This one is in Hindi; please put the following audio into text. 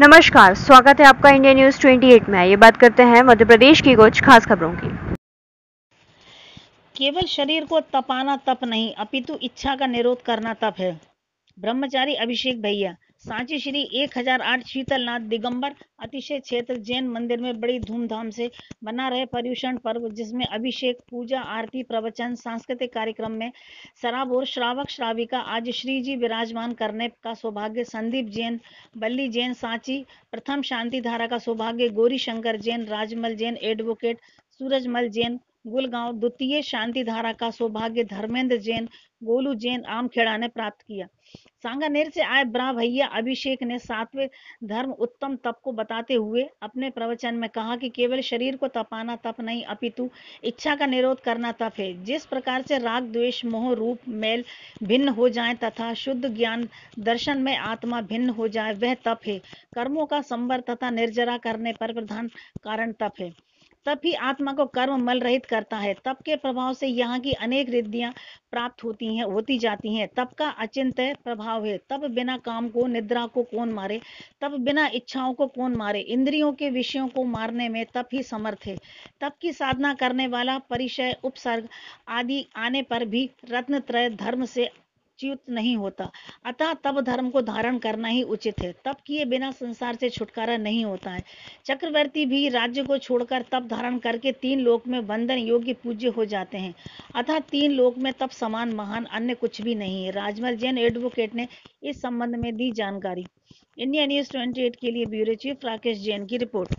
नमस्कार, स्वागत है आपका इंडिया न्यूज़ 28 में। ये बात करते हैं मध्य प्रदेश की कुछ खास खबरों की। केवल शरीर को तपाना तप नहीं, अपितु इच्छा का निरोध करना तप है। ब्रह्मचारी अभिषेक भैया सांची श्री 1008 शीतलनाथ दिगंबर, अतिशय क्षेत्र जैन मंदिर में बड़ी धूमधाम से बना रहे पर्यूषण पर्व, जिसमें अभिषेक, पूजा, आरती, प्रवचन, सांस्कृतिक कार्यक्रम में शराब और श्रावक श्राविका, आज श्री जी विराजमान करने का सौभाग्य, संदीप जैन, बल्ली जैन सांची, प्रथम शांति धारा का सौभाग्य, गौरी शंकर जैन, राजमल जैन एडवोकेट, सूरजमल जैन गुलगांव द्वितीय शांति धारा का सौभाग्य धर्मेंद्र जैन, गोलू जैन आमखेड़ा ने प्राप्त किया। सांगानेर से आए ब्रा भैया अभिषेक ने सातवें धर्म उत्तम तप को बताते हुए अपने प्रवचन में कहा कि केवल शरीर को तपाना तप नहीं, अपितु इच्छा का निरोध करना तप है। जिस प्रकार से राग, द्वेष, मोह, रूप, मेल भिन्न हो जाए तथा शुद्ध ज्ञान दर्शन में आत्मा भिन्न हो जाए, वह तप है। कर्मों का संवर तथा निर्जरा करने पर प्रधान कारण तप है। तप ही आत्मा को कर्म मल रहित करता है। तप के प्रभाव से यहाँ की अनेक रिद्धियाँ प्राप्त होती हैं, होती जाती हैं। तप का अचिंत प्रभाव है। तब बिना काम को, निद्रा को कौन मारे? तब बिना इच्छाओं को कौन मारे? इंद्रियों के विषयों को मारने में तप ही समर्थ है। तप की साधना करने वाला, परिचय, उपसर्ग आदि आने पर भी रत्न त्रय धर्म से च्युत नहीं होता। अतः तब धर्म को धारण करना ही उचित है। तब किए बिना संसार से छुटकारा नहीं होता है। चक्रवर्ती भी राज्य को छोड़कर तप धारण करके तीन लोक में वंदन योग्य पूज्य हो जाते हैं। अतः तीन लोक में तप समान, महान, अन्य कुछ भी नहीं है। राजमल जैन एडवोकेट ने इस संबंध में दी जानकारी। इंडिया न्यूज़ ट्वेंटी के लिए ब्यूरो चीफ राकेश जैन की रिपोर्ट.